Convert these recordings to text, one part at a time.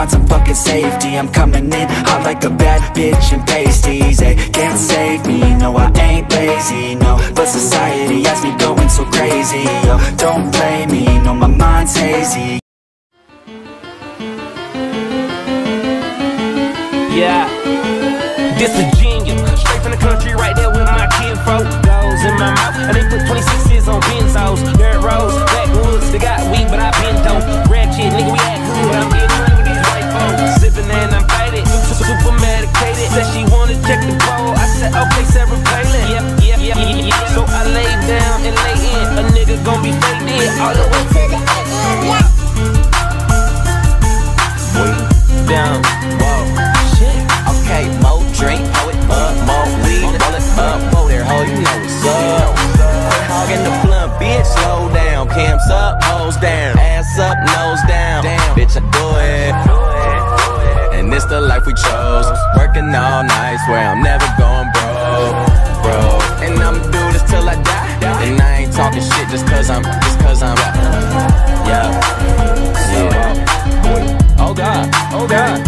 find some fucking safety. I'm coming in hot like a bad bitch in pasties. They can't save me. No, I ain't lazy, no. But society has me going so crazy. Yo, don't blame me. No, my mind's hazy. Yeah, this a genius. Straight from the country, right there with my kinfolk. Goes in my mouth, and they put all the way to the end. Boy, down, whoa, shit. Okay, more drink, pour it up, more weed, roll it up, whoa there, ho, you know what's up. Quit hogging the blunt, bitch, slow down, cams up, hoes down, ass up, nose down, bitch, I do it. And it's the life we chose, working all night, swear I'm never going broke, bro. And I'ma do this till I die, and I ain't talking shit just cause I'm, just cause I'm, yeah, yeah. Oh God, oh God.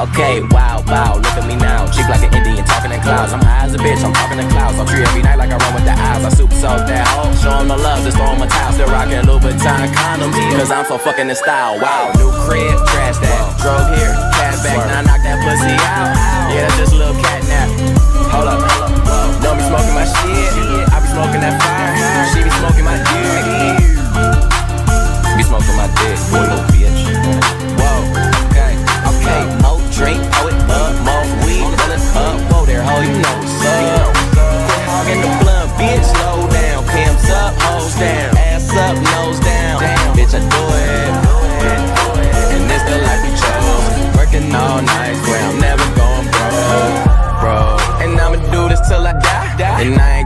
Okay, wow, wow, look at me now. Chick like an Indian talking in clouds. I'm high as a bitch, I'm talking in clouds. I'm tree every night like I run with the eyes. I super soak that hoe. Show 'em the love, just throw 'em a towel. Still rocking Louboutin condoms. Cause I'm so fucking in style. Wow, new crib, trash that. Drove here, cash back, now knock that pussy out. Yeah, just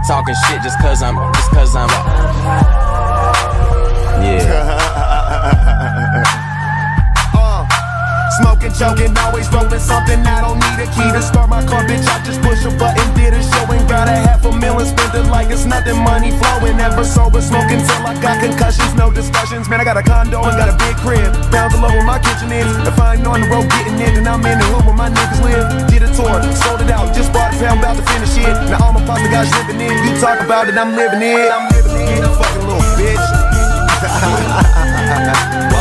talking shit just cause I'm, just cause I'm. Yeah. Uh, Smoking, joking, always rolling something. I don't need a key to start my car, bitch. I just push a button, did a show and got a half a million. Spent it like it's nothing, money flowing. Never sober, smoking till I got concussions. No discussions, man. I got a condo and got a big crib. Pounds alone where my kitchen is. If I ain't on the road getting it, then I'm in the hood where my niggas live. Did a tour, sold it out, just bought a pound, about to finish it. Now all Toss the guys living in. You talk about it, I'm living it. I'm living it. Fucking little bitch.